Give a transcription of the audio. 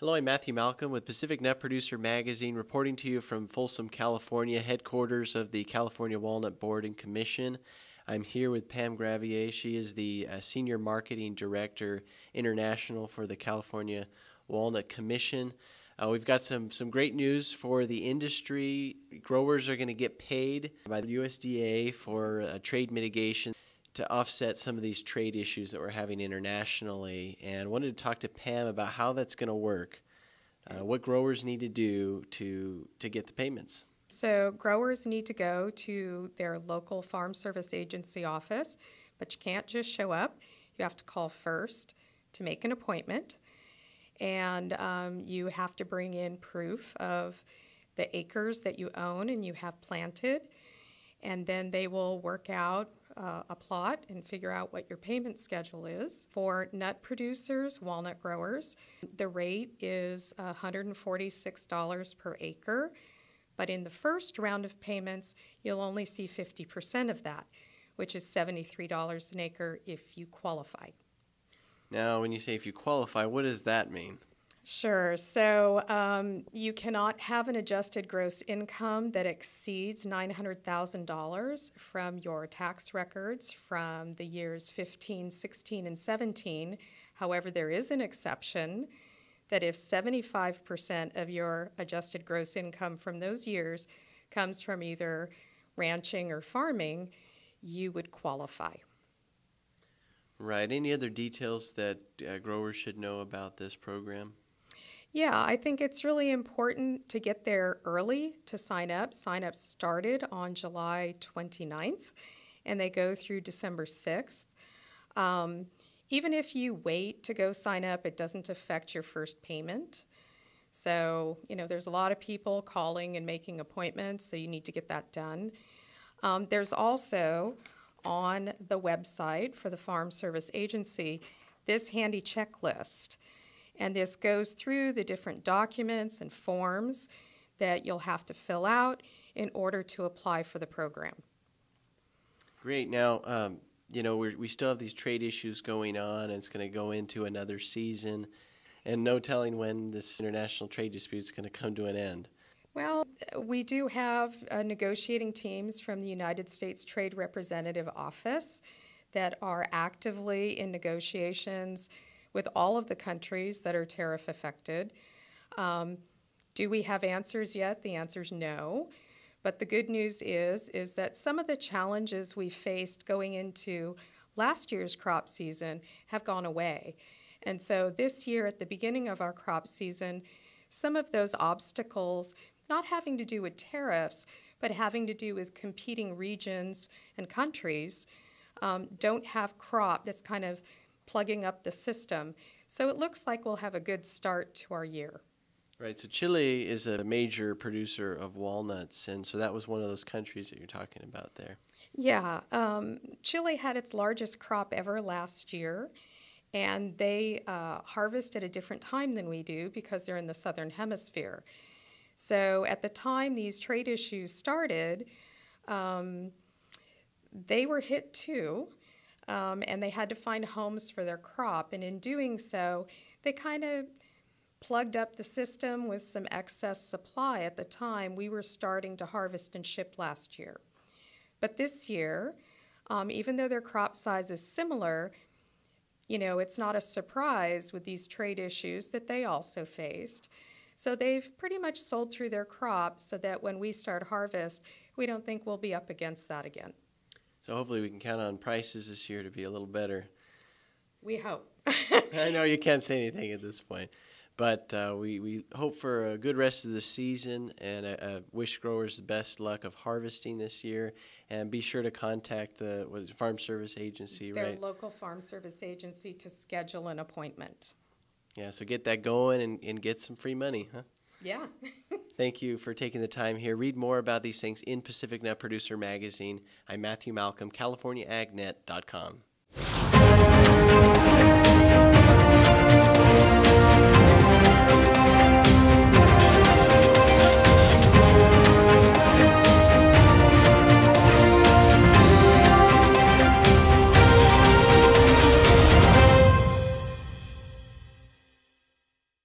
Hello, I'm Matthew Malcolm with Pacific Nut Producer Magazine, reporting to you from Folsom, California, headquarters of the California Walnut Board and Commission. I'm here with Pam Graviet. She is the uh, Senior Marketing Director International for the California Walnut Commission. Uh, we've got some, some great news for the industry. Growers are going to get paid by the USDA for uh, trade mitigation to offset some of these trade issues that we're having internationally. And wanted to talk to Pam about how that's going to work, uh, what growers need to do to, to get the payments. So, growers need to go to their local Farm Service Agency office, but you can't just show up. You have to call first to make an appointment, and um, you have to bring in proof of the acres that you own and you have planted, and then they will work out uh, a plot and figure out what your payment schedule is. For nut producers, walnut growers, the rate is $146 per acre. But in the first round of payments, you'll only see 50% of that, which is $73 an acre if you qualify. Now, when you say if you qualify, what does that mean? Sure. So um, you cannot have an adjusted gross income that exceeds $900,000 from your tax records from the years 15, 16, and 17. However, there is an exception that if 75% of your adjusted gross income from those years comes from either ranching or farming, you would qualify. Right. Any other details that uh, growers should know about this program? Yeah, I think it's really important to get there early to sign up. Sign up started on July 29th and they go through December 6th. Um, even if you wait to go sign up, it doesn't affect your first payment. So, you know, there's a lot of people calling and making appointments, so you need to get that done. Um, there's also on the website for the Farm Service Agency this handy checklist. And this goes through the different documents and forms that you'll have to fill out in order to apply for the program. Great. Now, um, you know, we we still have these trade issues going on, and it's going to go into another season, and no telling when this international trade dispute is going to come to an end. Well, we do have uh, negotiating teams from the United States Trade Representative Office that are actively in negotiations with all of the countries that are tariff affected. Um, do we have answers yet? The answer is no. But the good news is is that some of the challenges we faced going into last year's crop season have gone away. And so this year at the beginning of our crop season, some of those obstacles not having to do with tariffs, but having to do with competing regions and countries, um, don't have crop that's kind of plugging up the system. So it looks like we'll have a good start to our year. Right. So Chile is a major producer of walnuts, and so that was one of those countries that you're talking about there. Yeah. Um, Chile had its largest crop ever last year, and they uh, harvest at a different time than we do because they're in the southern hemisphere. So at the time these trade issues started, um, they were hit too um, and they had to find homes for their crop. And in doing so, they kind of plugged up the system with some excess supply at the time we were starting to harvest and ship last year. But this year, um, even though their crop size is similar, you know, it's not a surprise with these trade issues that they also faced. So they've pretty much sold through their crops so that when we start harvest, we don't think we'll be up against that again. So hopefully we can count on prices this year to be a little better. We hope. I know you can't say anything at this point, but uh, we, we hope for a good rest of the season and uh, wish growers the best luck of harvesting this year. And be sure to contact the what is it, Farm Service Agency, Their right? local Farm Service Agency to schedule an appointment. Yeah, so get that going and, and get some free money, huh? Yeah. Thank you for taking the time here. Read more about these things in Pacific Nut Producer Magazine. I'm Matthew Malcolm, CaliforniaAgNet.com.